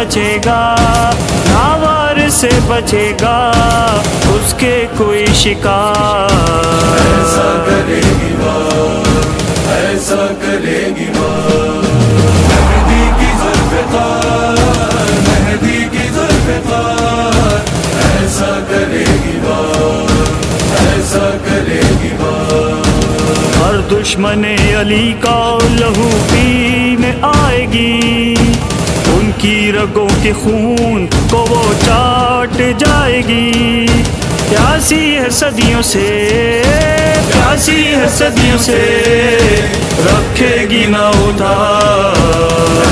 बचेगा नावार से बचेगा उसके कोई शिकार। ऐसा करेगी बात ऐसा करेगी मेहदी की जुल्फकार मेहदी की जुल्फकार ऐसा करेगी बात ऐसा करेगी बात हर दुश्मन अली का लहू पीने आएगी। उनकी रगों के खून को वो चाट जाएगी। प्यासी है सदियों से, प्यासी है सदियों से, रखेगी ना उधार।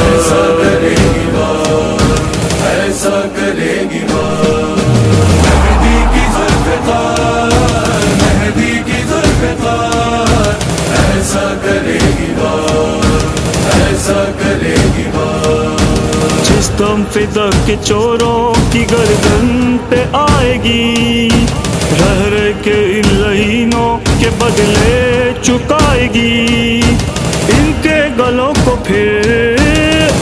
ऐसा करेगी ऐसा करेगी बात दम फिदक के चोरों की गर्दन पे आएगी। रह के इन लहीनों के बदले चुकाएगी। इनके गलों को फिर,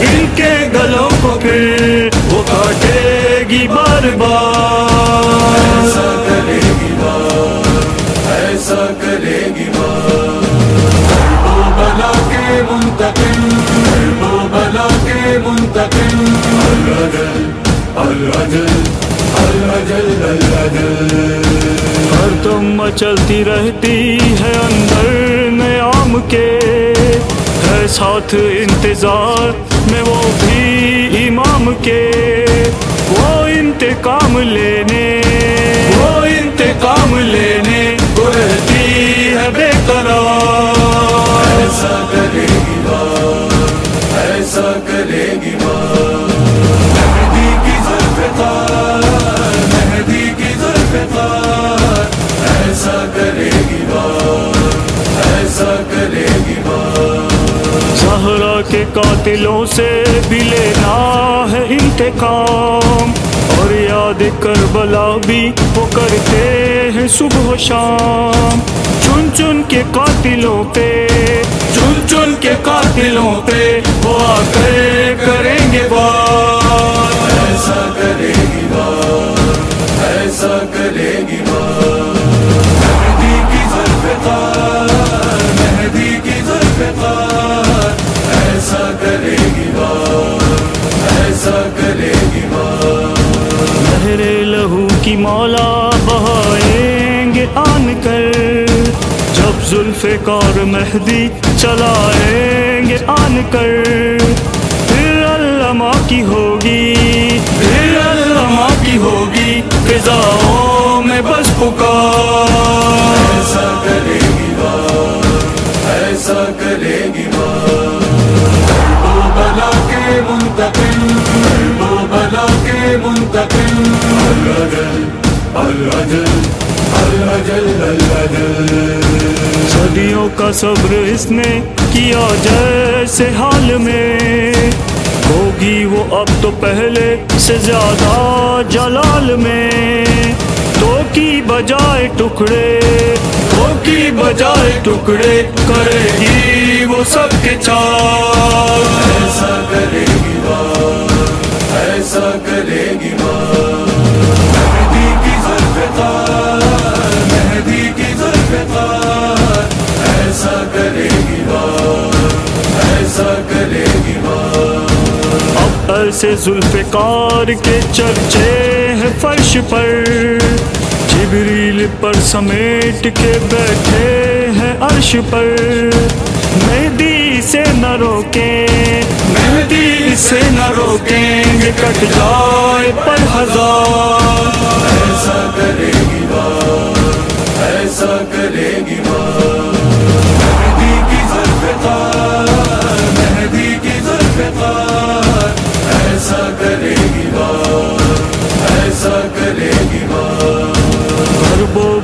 इनके गलों को फिर वो काटेगी बार बार ऐसा करेगी बात ऐसा करेगी बात वो बला के मुंतकिम वो बला हर दम मचलती रहती है अंदर नयाम के। है साथ इंतज़ार में वो भी इमाम के। वो इंतकाम लेने, वो इंतकाम लेने को रहती है बेकरार। ऐसा करेगी कातिलों से भी लेना है इंतकाम। और याद करबला भी वो करते हैं सुबह शाम। चुन चुन के कातिलों पे चुन चुन के कातिलों पे वो आकर करेंगे बात ऐसा करेगी बात ऐसा करेगी बात की मौला बहाएँगे आन कर। जब जुल्फ़िकार मेहदी चलाएँगे आन कर। फिर अल्लामा की होगी, फिर अल्लामा की होगी फिजाओं में बस पुकार। ऐसा करेगी बात ऐसा करेगी बात बला के मुंतकिम वो बला के मुंतकिम सदियों का सब्र इसने किया जैसे हाल में। होगी वो अब तो पहले से ज़्यादा जलाल में। तो की बजाय टुकड़े दो की बजाय टुकड़े करेगी वो सबके चार अब जुल्फ़िकार के चर्चे हैं फर्श पर। जिबरील पर समेट के बैठे हैं अर्श पर। मेहदी से न रोके, मेहदी से न रोकेंगे कट जाए पर हज़ार। ऐसा करेगी बात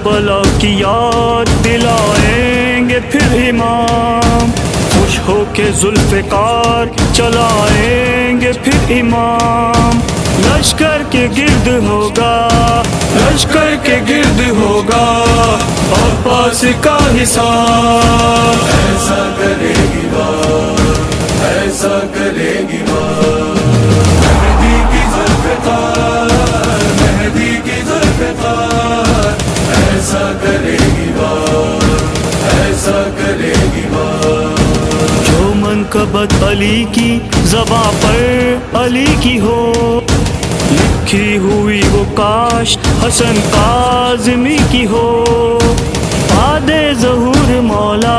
बला की याद दिलाएँगे फिर इमाम खुश होके जुल्फ़िकार चलाएँगे फिर इमाम लश्कर के गिर्द होगा, लश्कर के गिर्द होगा पास का हिसाब। ऐसा करेगी बात ऐसा करेगी बात अली की जबा पर अली की हो। लिखी हुई वो काश हसन काजमी की हो। आदे जहूर मौला,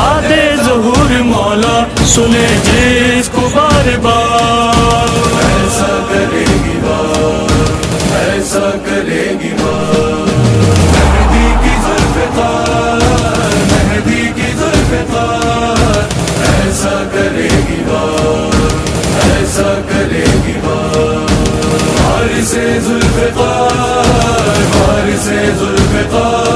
आदे जहूर मौला, सुने जिसको बार बार। ऐसा करेगी बात ऐसा करेगी बात मेहदी की जुल्फ़िकार मेहदी की जुल्फ़िकार Varis-e Zulfiqar Varis-e